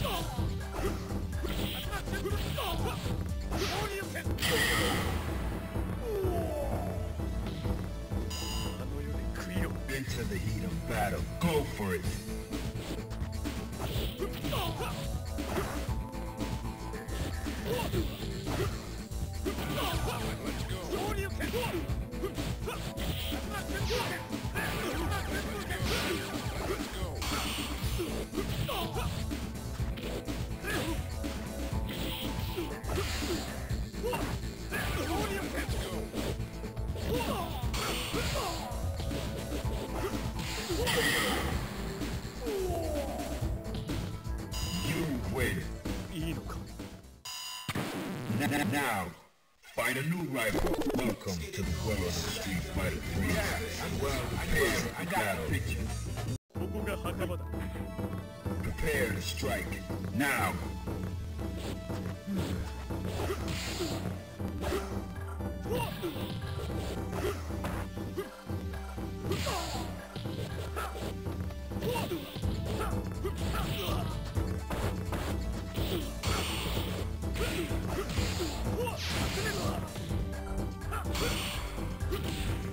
Okay. Now, find a new rival. Welcome to the world of Street Fighter 3. Yeah, I'm well. prepared for battle. Prepare to strike. Now.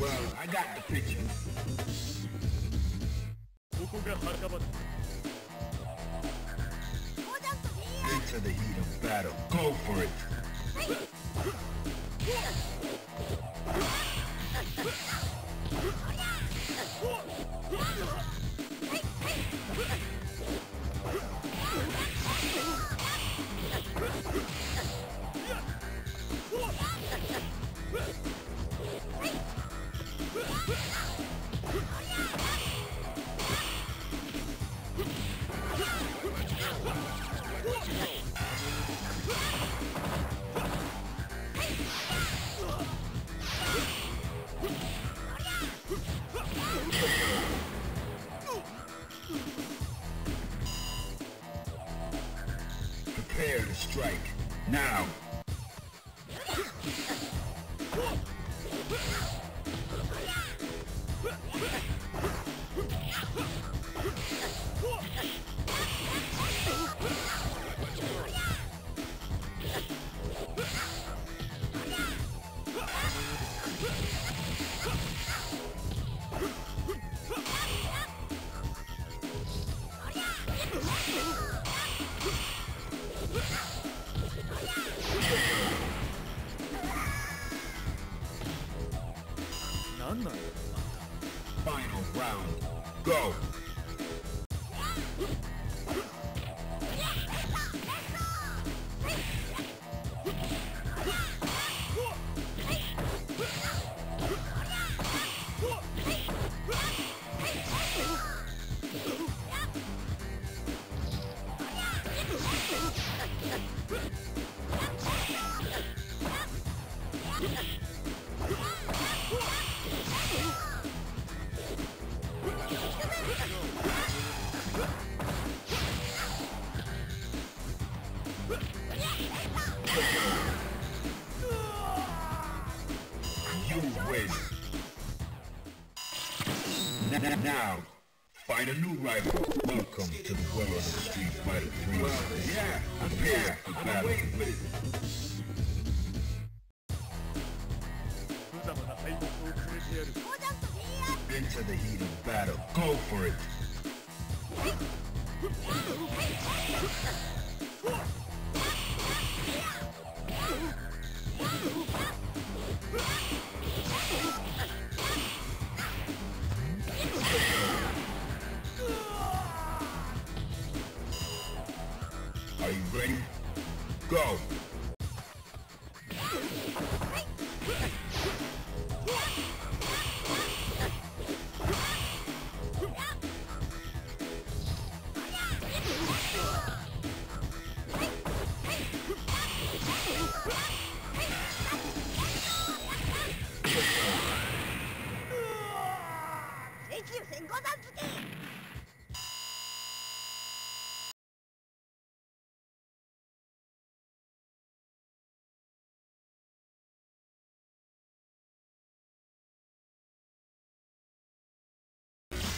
Well, I got the picture. Into the heat of battle. Go for it. Now, find a new rival. Welcome to the world of the Street Fighter 3. Well, yeah, prepare for battle.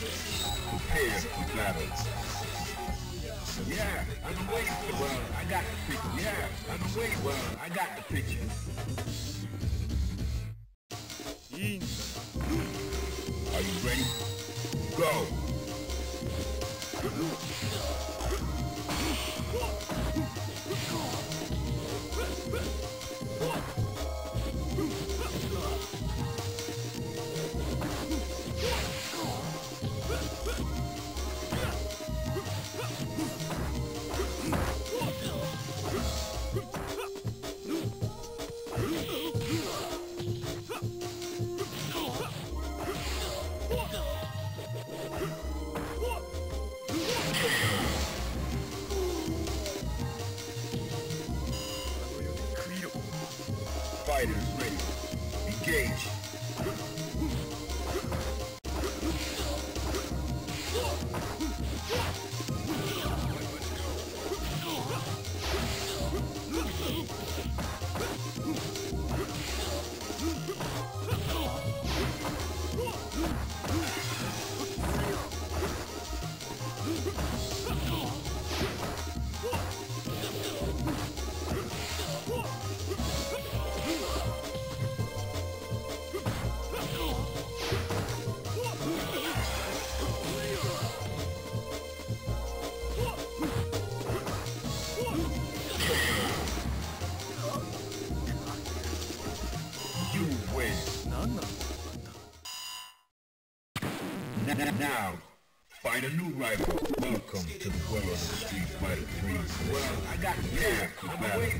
Prepare for battles. Yeah, I am waiting. Well, I got the picture. Yeah, I am waiting. Well, I got the picture. In. Are you ready? Go. Welcome to the world of Street Fighter 3. Well, I got for battle.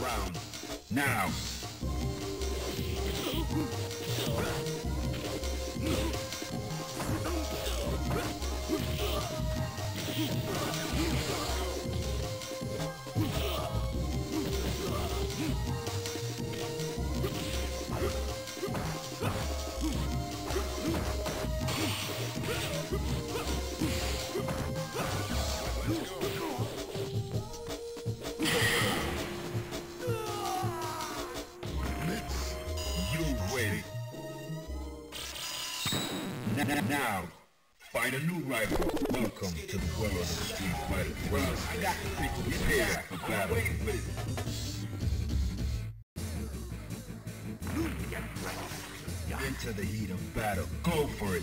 Round. Now. Welcome to the world of Street Fighter. Well, I got the picture. Prepare for battle. Into the heat of battle. Go for it.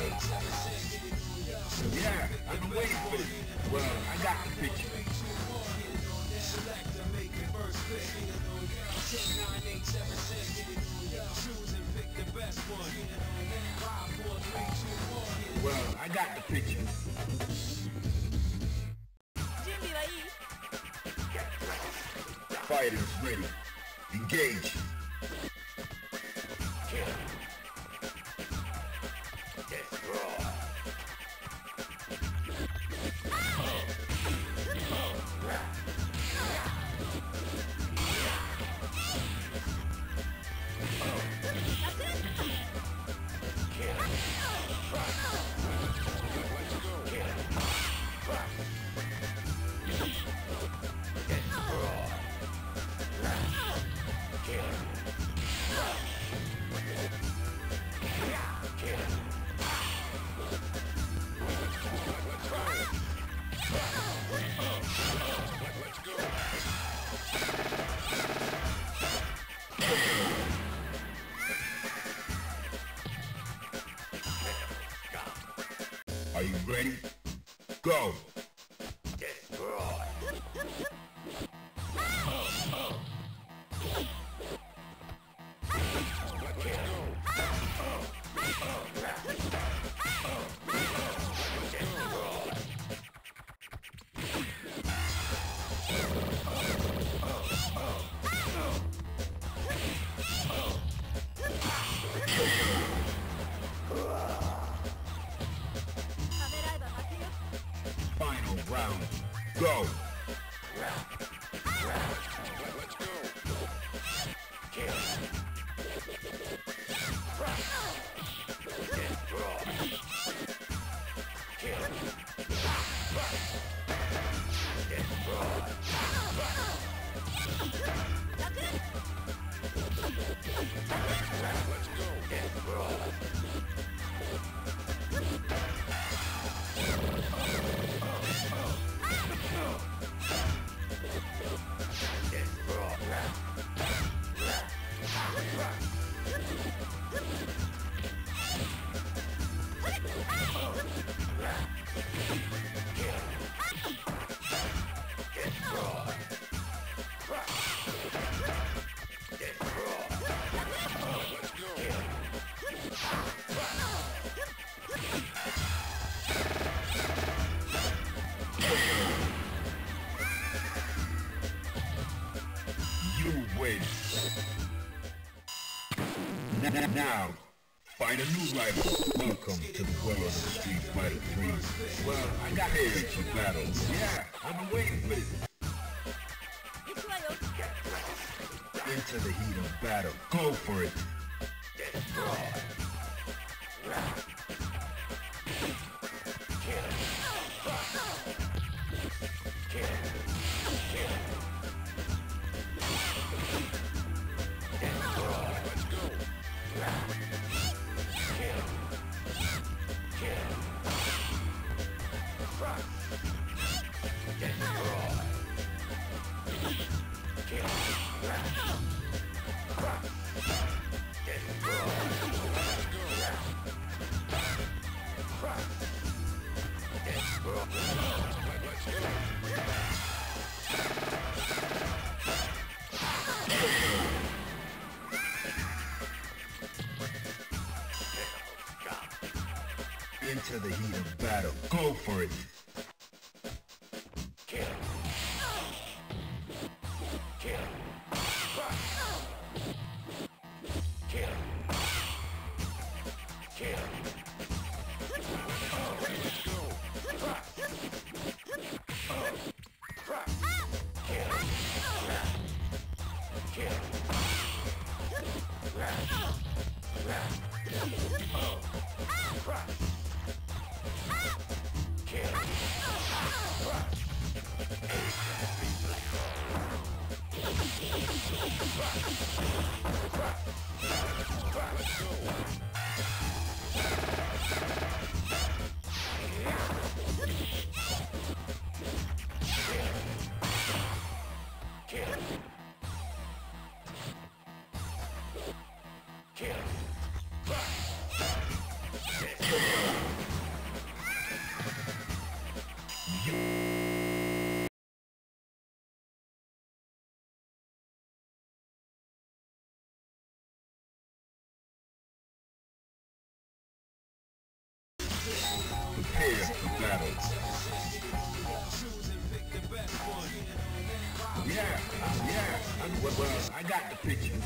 For Are you ready? Go. Oh! Let's go. Now, find a new rival. Welcome to the world of Street Fighter 3. Well, I got here for battle. Yeah, I've been waiting for this. Into the heat of battle. Go for it. Battle. Go for it. Prepare for battle. Yeah, yeah. Well, well, I got the picture.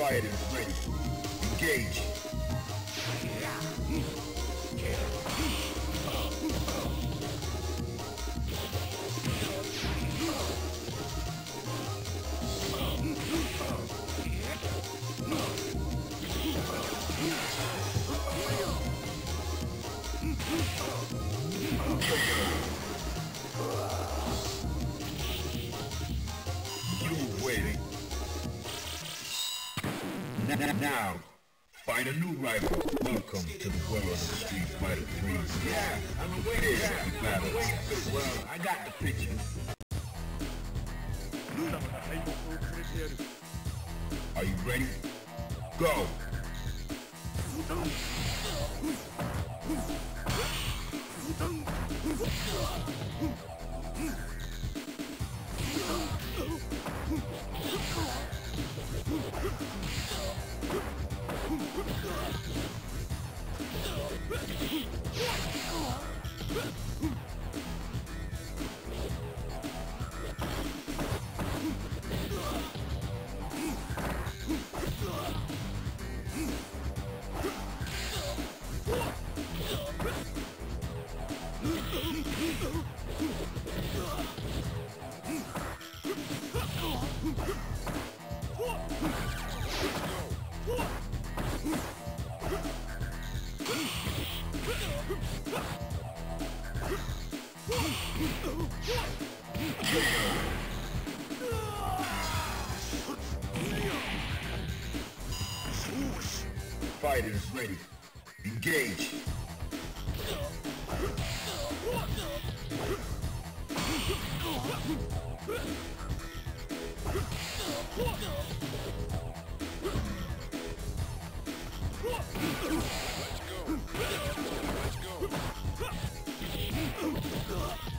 Fighters ready. Engage. You Now, find a new rival. Welcome to the world of Street Fighter 3. Yeah, I'm aware of yeah, battle. Well, I got the picture. Are you ready? Go! Fighters ready. Engage. Oh!